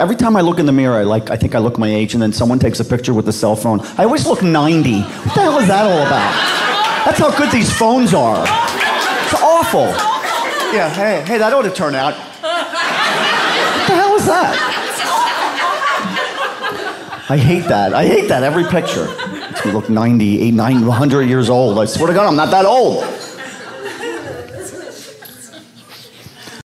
Every time I look in the mirror, I like I think I look my age, and then someone takes a picture with a cell phone. I always look 90. What the hell is that all about? That's how good these phones are. It's awful. Yeah, hey, hey, that ought to turn out. What the hell is that? I hate that. I hate that every picture. Makes me look 90, 8, 100 years old. I swear to God, I'm not that old.